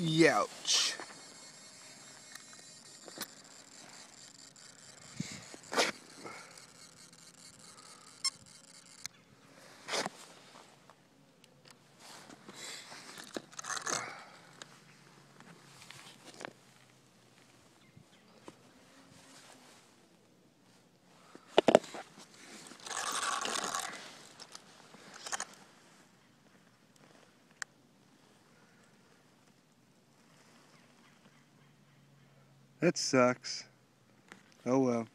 Youch. That sucks. Oh well.